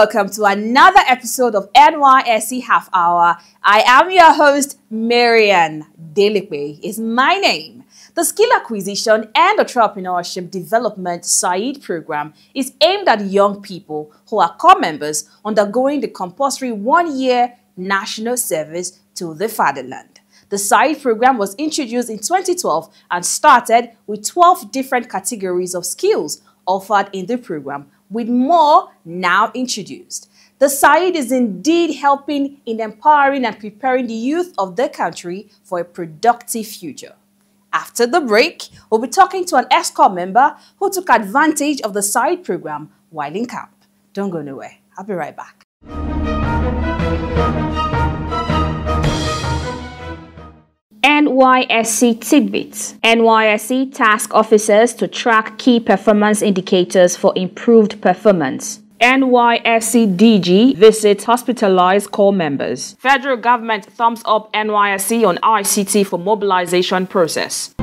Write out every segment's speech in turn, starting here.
welcome to another episode of NYSC Half Hour. I am your host, Marian Delipe is my name. The Skill Acquisition and Entrepreneurship Development SAED program is aimed at young people who are corps members undergoing the compulsory one-year national service to the fatherland. The SAED program was introduced in 2012 and started with 12 different categories of skills offered in the program with more now introduced. The SAED is indeed helping in empowering and preparing the youth of the country for a productive future. After the break, we'll be talking to an ex-corps member who took advantage of the SAED program while in camp. Don't go nowhere. I'll be right back. NYSC tidbits. NYSC task officers to track key performance indicators for improved performance. NYSC DG visits hospitalized corps members. Federal government thumbs up NYSC on ICT for mobilization process.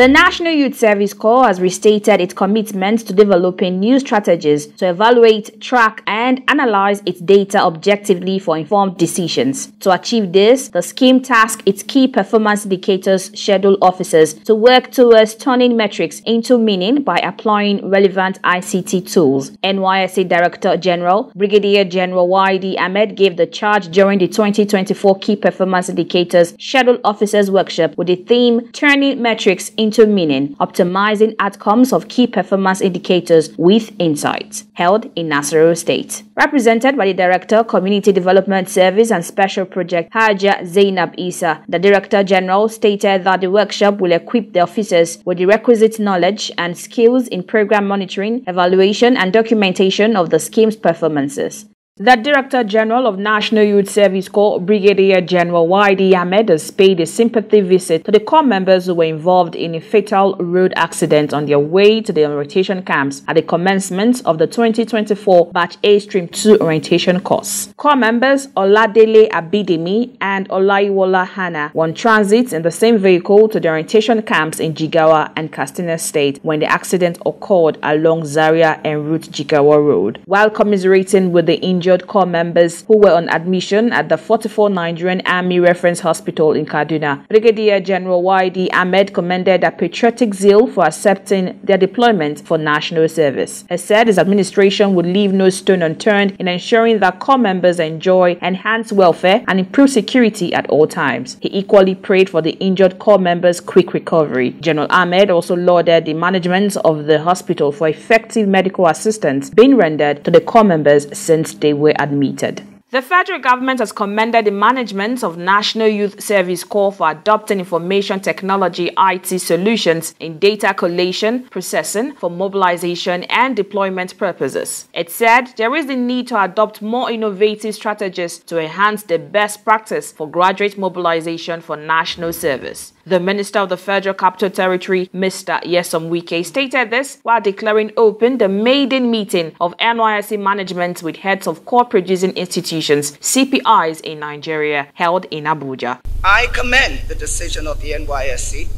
The National Youth Service Corps has restated its commitment to developing new strategies to evaluate, track, and analyze its data objectively for informed decisions. To achieve this, the scheme tasked its key performance indicators schedule officers to work towards turning metrics into meaning by applying relevant ICT tools. NYSC Director General Brigadier General YD Ahmed gave the charge during the 2024 Key Performance Indicators Schedule Officers Workshop with the theme Turning Metrics into Meaning, Optimizing Outcomes of Key Performance Indicators with Insights, held in Nasarawa State. Represented by the Director, Community Development Service and Special Project Haja Zainab Isa, the Director General stated that the workshop will equip the officers with the requisite knowledge and skills in program monitoring, evaluation, and documentation of the scheme's performances. The Director General of National Youth Service Corps, Brigadier General Y.D. Ahmed, has paid a sympathy visit to the corps members who were involved in a fatal road accident on their way to the orientation camps at the commencement of the 2024 Batch A Stream 2 orientation course. Corps members Oladele Abidemi and Olaiwola Hana were on transit in the same vehicle to the orientation camps in Jigawa and Katsina State when the accident occurred along Zaria and Route Jigawa Road. While commiserating with the injured injured corps members who were on admission at the 44 Nigerian Army Reference Hospital in Kaduna. Brigadier General Y.D. Ahmed commended their patriotic zeal for accepting their deployment for national service. He said his administration would leave no stone unturned in ensuring that corps members enjoy enhanced welfare and improved security at all times. He equally prayed for the injured corps members' quick recovery. General Ahmed also lauded the management of the hospital for effective medical assistance being rendered to the corps members since they were admitted. The federal government has commended the management of National Youth Service Corps for adopting information technology IT solutions in data collation, processing for mobilization and deployment purposes. It said there is the need to adopt more innovative strategies to enhance the best practice for graduate mobilization for national service. The Minister of the Federal Capital Territory, Mr. Nyesom Wike, stated this while declaring open the maiden meeting of NYSC management with heads of corps producing institutions, CPIs in Nigeria, held in Abuja. I commend the decision of the NYSC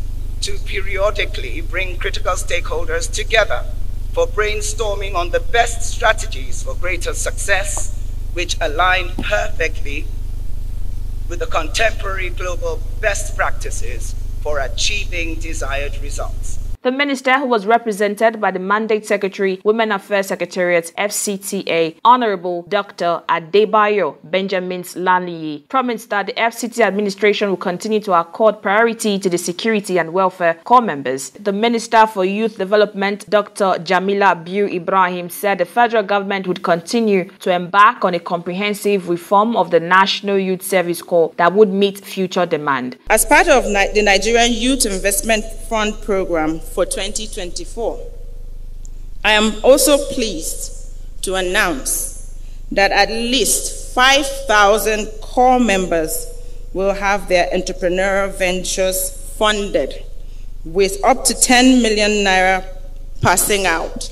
to periodically bring critical stakeholders together for brainstorming on the best strategies for greater success, which align perfectly with the contemporary global best practices for achieving desired results. The minister, who was represented by the Mandate Secretary, Women Affairs Secretariat, FCTA, Honorable Dr. Adebayo Benjamin Laniyi, promised that the FCT administration will continue to accord priority to the security and welfare corps members. The Minister for Youth Development, Dr. Jamila Bio Ibrahim, said the federal government would continue to embark on a comprehensive reform of the National Youth Service Corps that would meet future demand. As part of the Nigerian Youth Investment Fund program, for 2024. I am also pleased to announce that at least 5,000 corps members will have their entrepreneurial ventures funded with up to 10 million naira passing out.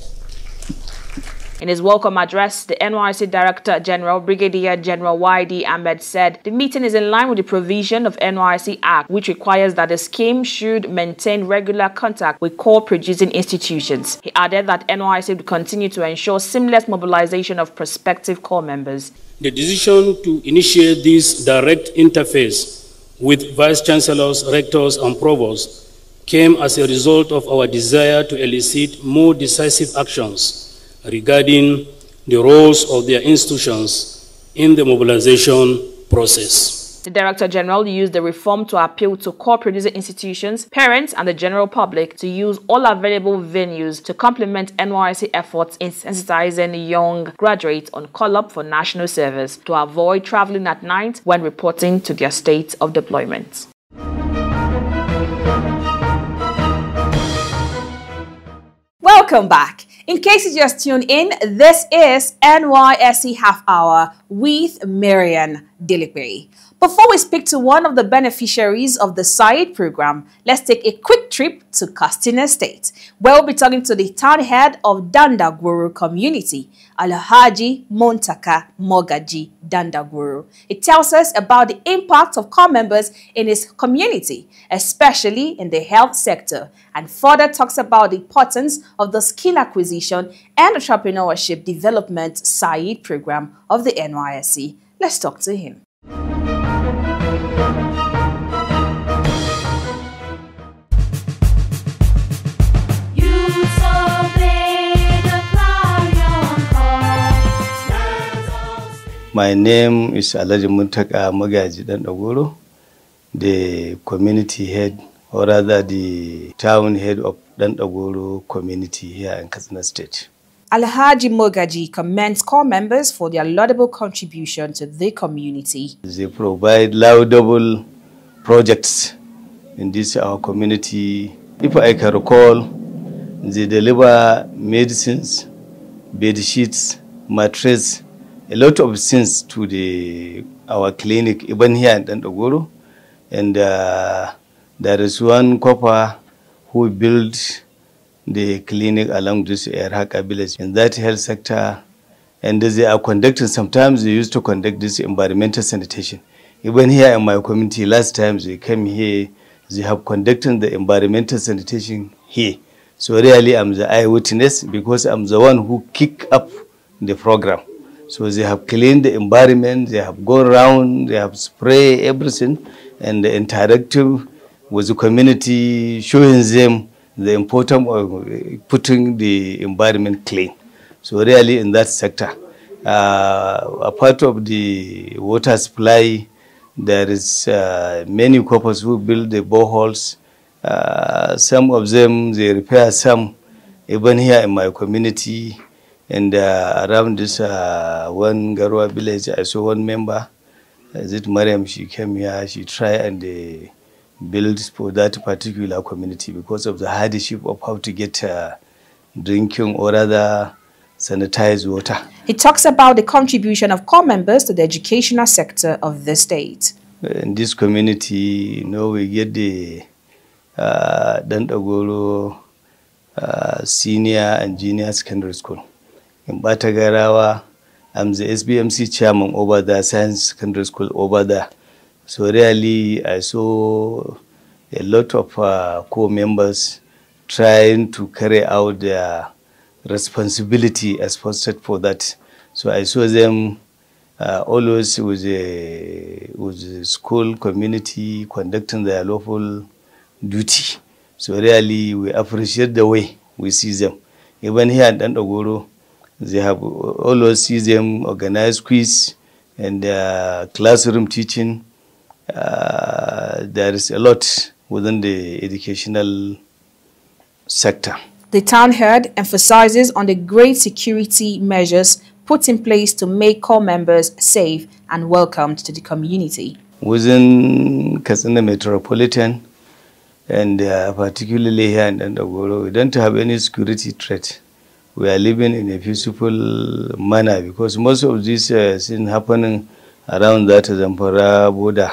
In his welcome address, the NYSC Director General Brigadier General YD Ahmed said the meeting is in line with the provision of NYSC Act, which requires that the scheme should maintain regular contact with corps producing institutions. He added that NYSC would continue to ensure seamless mobilization of prospective corps members. The decision to initiate this direct interface with vice chancellors, rectors, and provosts came as a result of our desire to elicit more decisive actions regarding the roles of their institutions in the mobilization process. The Director General used the reform to appeal to corps producing institutions, parents, and the general public to use all available venues to complement NYSC efforts in sensitizing young graduates on call up for national service to avoid traveling at night when reporting to their state of deployment. Welcome back. In case you just tuned in, this is NYSC Half Hour with Marian Dilipe. Before we speak to one of the beneficiaries of the SAED program, let's take a quick trip to Katsina State, where we'll be talking to the town head of Dandagoro community, Alhaji Muntaka Magaji Dandagoro. It tells us about the impact of corps members in his community, especially in the health sector, and further talks about the importance of the skill acquisition and entrepreneurship development SAED program of the NYSC. Let's talk to him. My name is Alhaji Muntaka Magaji Dandagoro, the community head, or rather the town head of Dandagoro community here in Katsina State. Alhaji Magaji commends corps members for their laudable contribution to the community. They provide laudable projects in this our community. If I can recall, they deliver medicines, bed sheets, mattress, a lot of things to the our clinic, even here in Dandagoro. And uh, there is one corper who built the clinic along this Erhaka village in that health sector. And they are conducting, sometimes they used to conduct this environmental sanitation. Even here in my community, last time they came here, they have conducted the environmental sanitation here. So really I'm the eyewitness because I'm the one who kicked up the program. So they have cleaned the environment, they have gone around, they have sprayed everything and interactive with the community, showing them the importance of putting the environment clean. So really in that sector, uh, a part of the water supply, there is uh, many couples who build the boreholes. Uh, some of them, they repair some, even here in my community. And uh, around this uh, one Garua village, I saw one member, is it Mariam, she came here, she tried and uh, build for that particular community because of the hardship of how to get uh, drinking or rather sanitized water. He talks about the contribution of corps members to the educational sector of the state. In this community, you know, we get the uh, Dandagoro uh, senior and junior secondary school. In Batagarawa, I'm the SBMC chairman over the science secondary school over there. So really, I saw a lot of uh, core members trying to carry out their responsibility as posted for that. So I saw them uh, always with the, with the school community conducting their lawful duty. So really, we appreciate the way we see them. Even here at Dandogoro, they have always see them organize quiz and uh, classroom teaching uh, there is a lot within the educational sector. The town head emphasizes on the great security measures put in place to make corps members safe and welcomed to the community. Within Katsina Metropolitan and uh, particularly here in Dandagoro, we don't have any security threat. We are living in a peaceful manner because most of these uh, things happening around that Zamfara border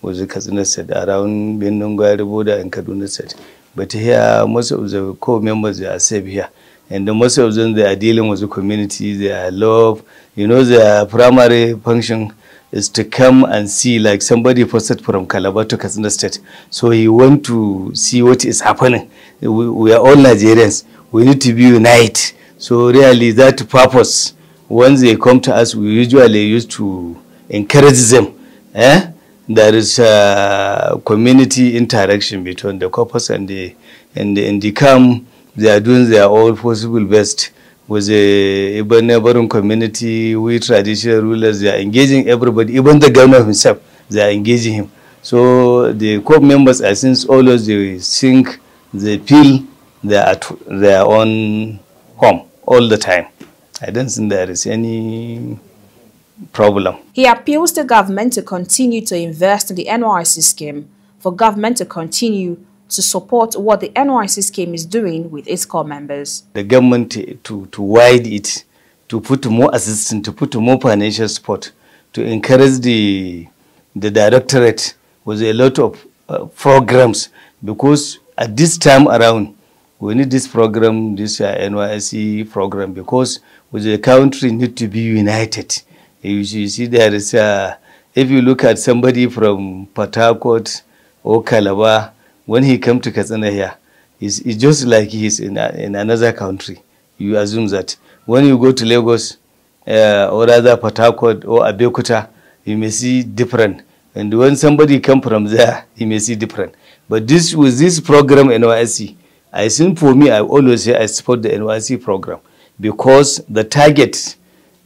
was Katsina State, around Bendungari border and Kaduna State. But here, most of the core members are safe here. and the most of them they are dealing with the community, they are love. You know, their primary function is to come and see, like somebody posted from Calabar to Katsina State. So he want to see what is happening. We, we are all Nigerians. We need to be united. So really that purpose, once they come to us, we usually used to encourage them. Eh? There is a community interaction between the corpus and the, and and the camp they are doing their all possible best with the even neighboring community, we traditional rulers, they are engaging everybody, even the governor himself, they are engaging him. So the core members, I think always they think, they feel they are at their own home all the time. I don't think there is any problem. He appeals to government to continue to invest in the NYSC scheme, for government to continue to support what the NYSC scheme is doing with its corps members. The government to, to wide it, to put more assistance, to put more financial support, to encourage the, the directorate with a lot of uh, programs because at this time around, we need this program, this uh, NYC program because with the country need to be united. You, you see there is, uh, if you look at somebody from Port or Calabar, when he came to Katsina here, it's, it's just like he's in, a, in another country. You assume that. When you go to Lagos, uh, or rather Harcourt or Abeokuta, you may see different. And when somebody come from there, he may see different. But this with this program NYC, I think for me, I always say I support the NYC program because the target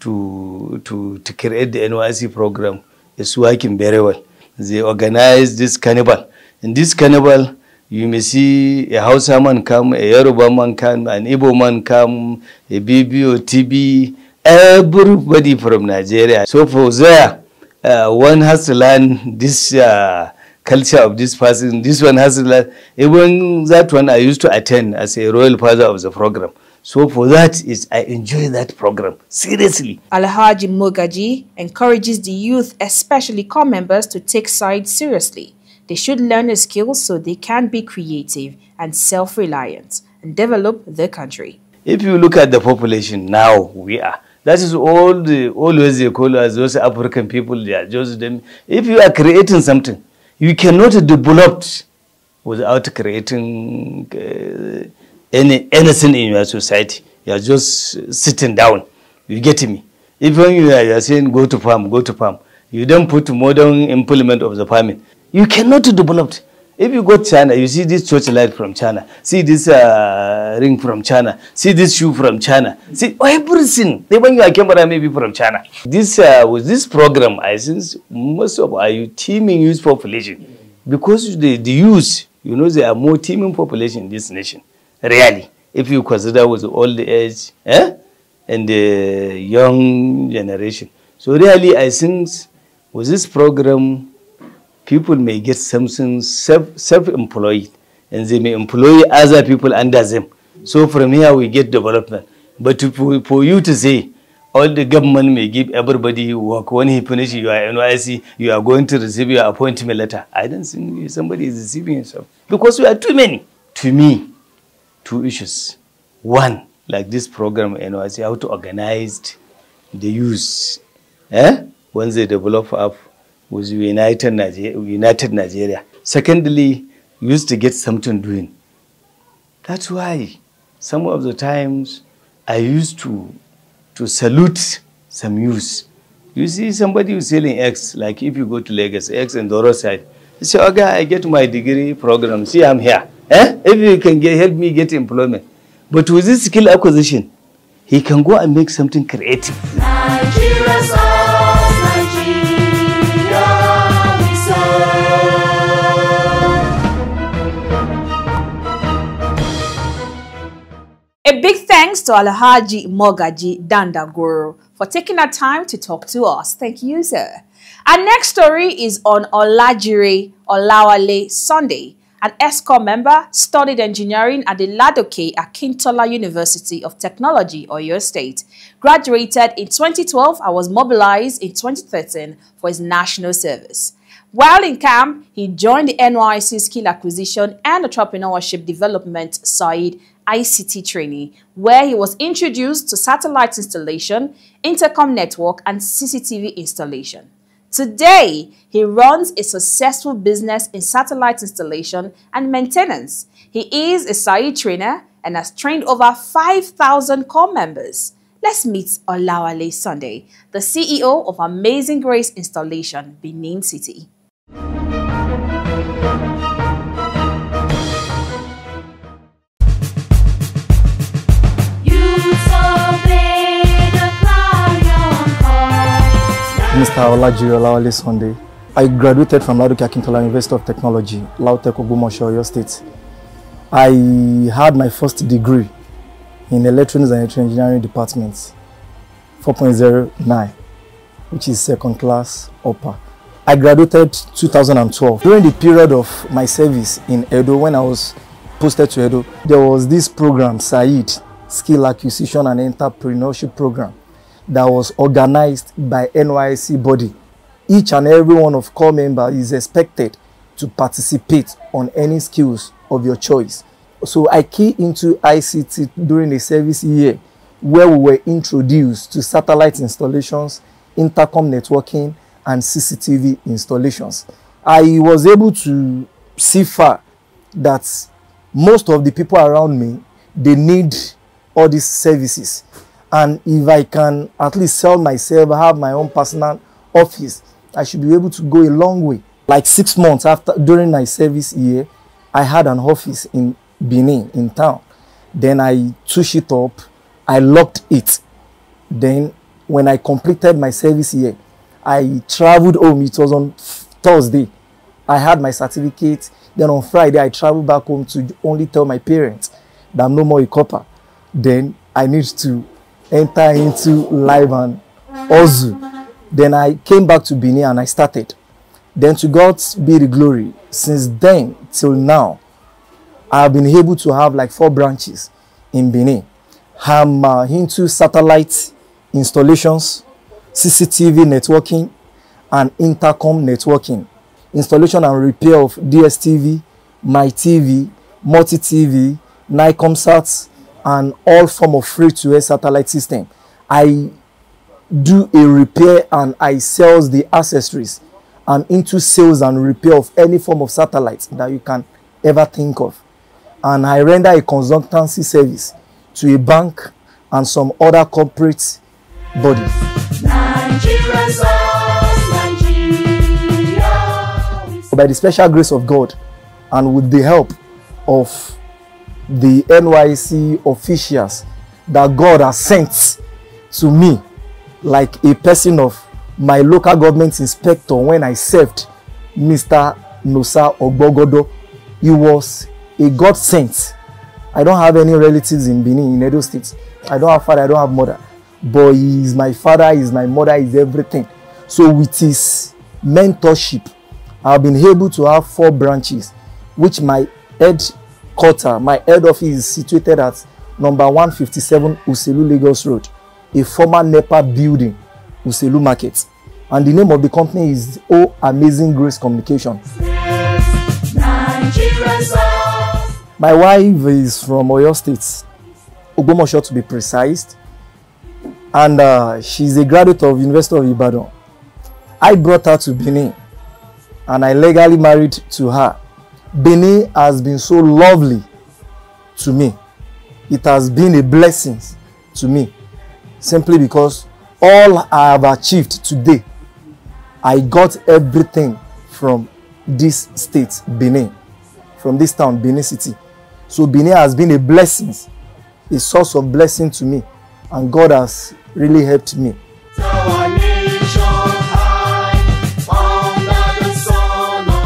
to, to, to create the NYC program is working very well. They organize this carnival in this carnival, you may see a Hausa man come, a Yoruba man come, an Igbo man come, a BB or TB, everybody from Nigeria. So for there, uh, one has to learn this uh, culture of this person. This one has. Even that one I used to attend as a royal father of the program. So for that is I enjoy that program seriously. Alhaji Magaji encourages the youth, especially corps members, to take sides seriously. They should learn the skills so they can be creative and self-reliant and develop the country. If you look at the population now, we are. That is all the always they call us those African people. They are just them. If you are creating something, you cannot develop without creating uh, any anything in your society. You are just sitting down. You get me? Even you are, saying go to farm, go to farm. You don't put modern implement of the farming. You cannot develop. If you go to China, you see this church light from China, see this uh, ring from China, see this shoe from China, see everything. They want your camera maybe from China. This uh, with this program, I think most of our teaming youth population, because the, the youth, you know, there are more teeming population in this nation. Really, if you consider with the old age eh, and the young generation. So really, I think with this program, people may get something self-employed and they may employ other people under them. So from here we get development. But for, for you to say, all the government may give everybody work. When he finishes your NYSC, you are going to receive your appointment letter. I don't think somebody is receiving himself. Because we are too many. To me, two issues. One, like this program NYSC, how to organize the use. Eh? Once they develop up, with United Nigeria, United Nigeria. Secondly, used to get something doing. That's why some of the times I used to, to salute some youth. You see somebody who's selling X, like if you go to Lagos, X and Doro side, you say, okay, I get my degree program, see I'm here. Eh? If you can get, help me get employment. But with this skill acquisition, he can go and make something creative. Thanks to Alhaji Magaji Dandagoro for taking the time to talk to us. Thank you, sir. Our next story is on Olajire Olawale Sunday. An ex-corps member studied engineering at the Ladoke Akintola University of Technology, Oyo State. Graduated in 2012 and was mobilized in 2013 for his national service. While in camp, he joined the NYSC Skill Acquisition and Entrepreneurship Development SAED ICT training, where he was introduced to satellite installation, intercom network, and CCTV installation. Today, he runs a successful business in satellite installation and maintenance. He is a SAED trainer and has trained over 5,000 corps members. Let's meet Olawale Sunday, the CEO of Amazing Grace Installation, Benin City. Mr. Olajiri Olawale Sunday. I graduated from Ladoke Akintola University of Technology, Lautech Ogbomoso, Oyo State. I had my first degree in Electronics and Electrical Engineering Department, 4.09, which is second class upper. I graduated 2012. During the period of my service in Edo, when I was posted to Edo, there was this program, SAID, Skill Acquisition and Entrepreneurship Program, that was organized by NYSC body. Each and every one of corps members is expected to participate on any skills of your choice. So I key into ICT during the service year where we were introduced to satellite installations, intercom networking, and CCTV installations. I was able to see far that most of the people around me, they need all these services. And if I can at least sell myself, have my own personal office, I should be able to go a long way. Like six months after, during my service year, I had an office in Benin, in town. Then I touched it up, I locked it. Then when I completed my service year, I traveled home. It was on Thursday. I had my certificate. Then on Friday, I traveled back home to only tell my parents that I'm no more a corper. Then I need to enter into live and Ozu. Then I came back to Benin and I started. Then to God be the glory. Since then till now, I have been able to have like four branches in Benin. I'm uh, into satellite installations, CCTV networking, and intercom networking. Installation and repair of DSTV, MyTV, Multi-TV, NigComSat, and all form of free-to-air satellite system. I do a repair and I sell the accessories. I'm into sales and repair of any form of satellites that you can ever think of. And I render a consultancy service to a bank and some other corporate bodies. By the special grace of God and with the help of the NYC officials that God has sent to me like a person of my local government inspector when I served Mr. Nosa Ogbogodo. He was a God sent. I don't have any relatives in Benin, in Edo State. I don't have father, I don't have mother. But he is my father, he is my mother, he is everything. So with his mentorship, I've been able to have four branches, which my headquarter, my head office is situated at number 157 Uselu Lagos Road, a former NEPA building, Uselu Market. And the name of the company is O Amazing Grace Communication. My wife is from Oyo State, Ogbomoso to be precise, and uh, she's a graduate of University of Ibadan. I brought her to Benin, and I legally married to her. Benin has been so lovely to me. It has been a blessing to me, simply because all I have achieved today, I got everything from this state, Benin, from this town, Benin City. So Benin has been a blessing, a source of blessing to me, and God has really helped me.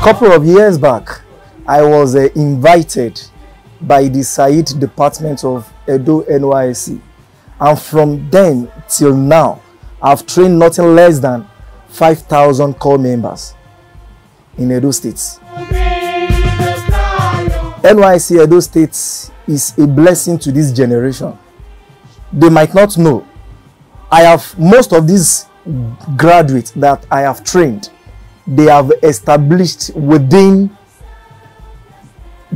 Couple of years back, I was uh, invited by the SAED department of Edo NYSC, and from then till now, I've trained nothing less than 5,000 corps members in Edo States. NYSC Edo State is a blessing to this generation. They might not know. I have most of these graduates that I have trained. they have established within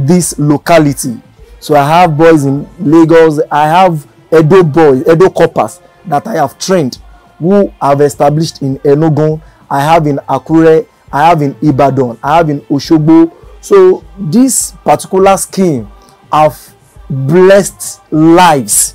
this locality. So I have boys in Lagos, I have Edo boys, Edo corpers that I have trained who have established in Enugu, I have in Akure, I have in Ibadan, I have in Oshogbo. So this particular scheme have blessed lives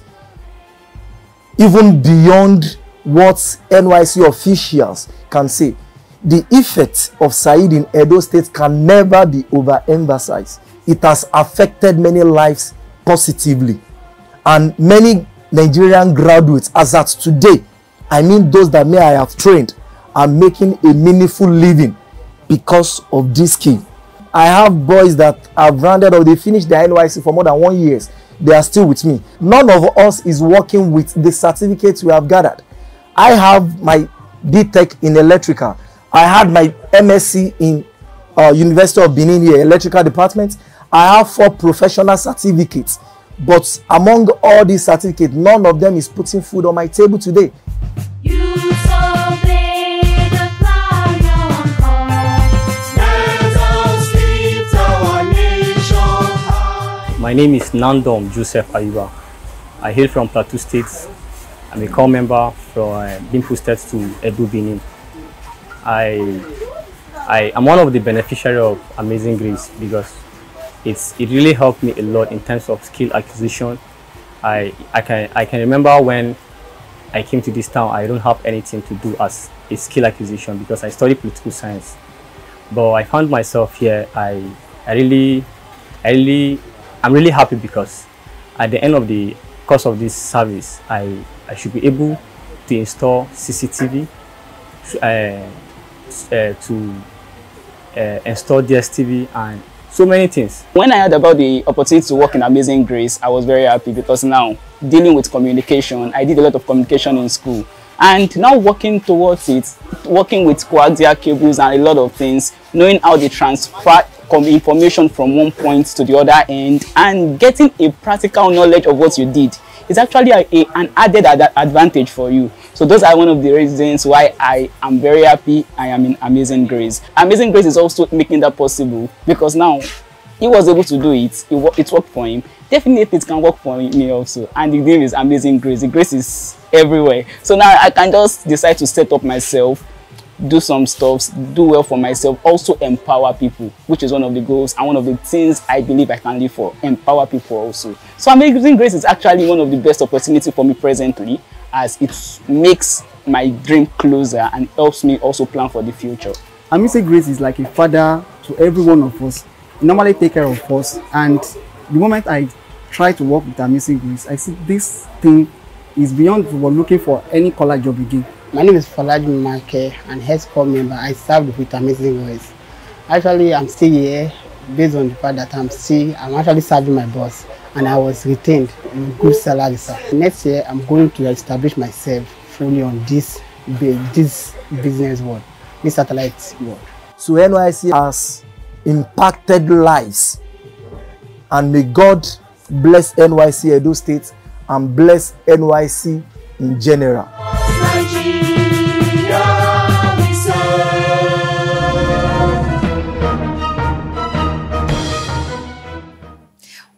even beyond what NYSC officials can say. The effect of SAED in Edo State can never be overemphasized. It has affected many lives positively. And many Nigerian graduates, as at today, I mean those that may I have trained, are making a meaningful living because of this scheme. I have boys that have rounded or they finished their NYSC for more than one years. They are still with me. None of us is working with the certificates we have gathered. I have my BTech in electrical. I had my MSc in uh, University of Benin here, electrical department. I have four professional certificates. But among all these certificates, none of them is putting food on my table today. My name is Nandom Joseph Ayuba. I hail from Plateau State. I'm a corps member from uh, being posted to Edo Benin. I, I am one of the beneficiaries of Amazing Grace because it's, it really helped me a lot in terms of skill acquisition. I, I, can, I can remember when I came to this town, I don't have anything to do as a skill acquisition because I studied political science. But I found myself here, I, I really, I really I'm really happy because at the end of the course of this service, I, I should be able to install CCTV, uh, uh, to uh, install DSTV and so many things. When I heard about the opportunity to work in Amazing Grace, I was very happy because now dealing with communication, I did a lot of communication in school. And now working towards it, working with coaxial cables and a lot of things, knowing how they transfer information from one point to the other end and getting a practical knowledge of what you did is actually a, a, an added ad advantage for you. So those are one of the reasons why I am very happy I am in Amazing Grace. Amazing Grace is also making that possible because now he was able to do it. It, it worked for him. Definitely it can work for me also. And the name is Amazing Grace. The grace is everywhere. So now I can just decide to set up myself do some stuff, do well for myself, also empower people, which is one of the goals and one of the things I believe I can live for, empower people also. So Amazing Grace is actually one of the best opportunities for me presently as it makes my dream closer and helps me also plan for the future. Amazing Grace is like a father to every one of us. He normally take care of us and the moment I try to work with Amazing Grace, I see this thing is beyond what looking for any color job again. My name is Falaji Make, and health corps member. I served with Amazing Voice. Actually, I'm still here based on the fact that I'm still, I'm actually serving my boss and I was retained in good salary. Sir. Next year, I'm going to establish myself fully on this, this business world, this satellite world. So NYSC has impacted lives and may God bless NYSC Edo State and bless NYSC in general.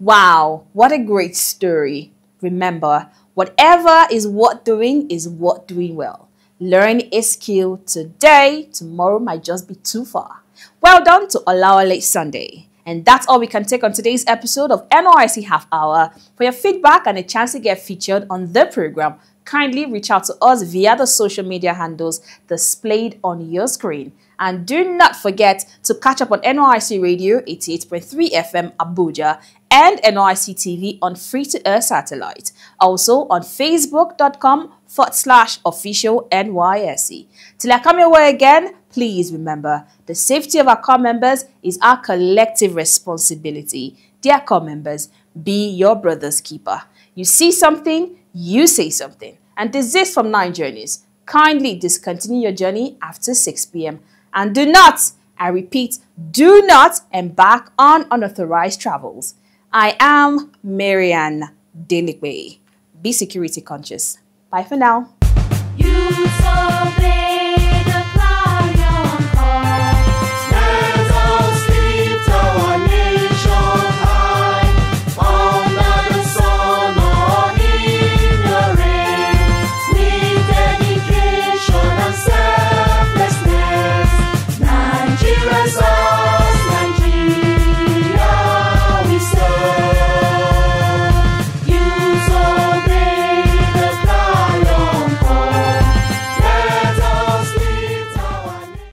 Wow, what a great story. Remember, whatever is worth doing is worth doing well. Learn a skill today, tomorrow might just be too far. Well done to Olawale Sunday. And that's all we can take on today's episode of NYSC Half Hour. For your feedback and a chance to get featured on the program, kindly reach out to us via the social media handles displayed on your screen. And do not forget to catch up on NYSC Radio 88.3 FM Abuja and NYSC TV on free-to-air satellite. Also on facebook.com forward slash official NYSC. Till I come your way again, please remember the safety of our corps members is our collective responsibility. Dear corps members, be your brother's keeper. You see something, you say something. And desist from nine journeys. Kindly discontinue your journey after 6 p.m. And do not, I repeat, do not embark on unauthorized travels. I am Marianne Delikwe. Be security conscious. Bye for now.